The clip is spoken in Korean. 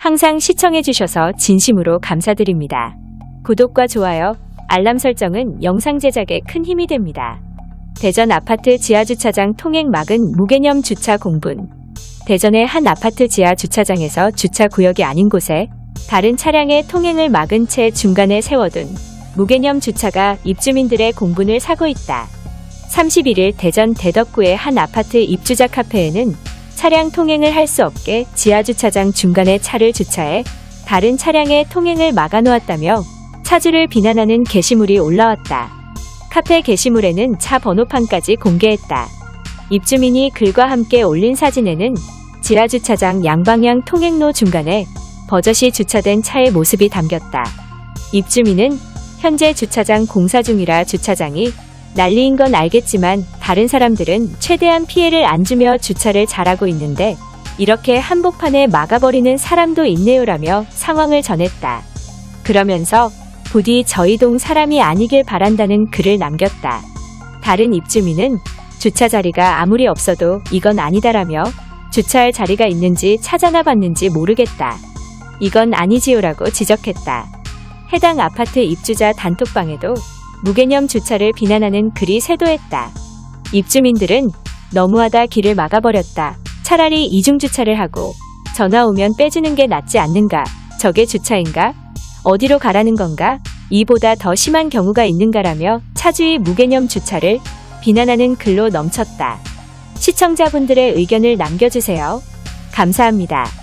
항상 시청해주셔서 진심으로 감사드립니다. 구독과 좋아요, 알람 설정은 영상 제작에 큰 힘이 됩니다. 대전 아파트 지하주차장 통행 막은 무개념 주차 공분. 대전의 한 아파트 지하 주차장에서 주차 구역이 아닌 곳에 다른 차량의 통행을 막은 채 중간에 세워둔 무개념 주차가 입주민들의 공분을 사고 있다. 31일 대전 대덕구의 한 아파트 입주자 카페에는 차량 통행을 할 수 없게 지하주차장 중간에 차를 주차해 다른 차량의 통행을 막아놓았다며 차주를 비난하는 게시물이 올라왔다. 카페 게시물에는 차 번호판까지 공개했다. 입주민이 글과 함께 올린 사진에는 지하주차장 양방향 통행로 중간에 버젓이 주차된 차의 모습이 담겼다. 입주민은 현재 주차장 공사 중이라 주차장이 난리인 건 알겠지만 다른 사람들은 최대한 피해를 안 주며 주차를 잘하고 있는데 이렇게 한복판에 막아버리는 사람도 있네요라며 상황을 전했다. 그러면서 부디 저희 동 사람이 아니길 바란다는 글을 남겼다. 다른 입주민은 주차 자리가 아무리 없어도 이건 아니다라며 주차할 자리가 있는지 찾아나 봤는지 모르겠다. 이건 아니지요라고 지적했다. 해당 아파트 입주자 단톡방에도 무개념 주차를 비난하는 글이 쇄도했다. 입주민들은 너무하다 길을 막아버렸다. 차라리 이중주차를 하고 전화 오면 빼주는 게 낫지 않는가? 저게 주차인가? 어디로 가라는 건가? 이보다 더 심한 경우가 있는가라며 차주의 무개념 주차를 비난하는 글로 넘쳤다. 시청자분들의 의견을 남겨주세요. 감사합니다.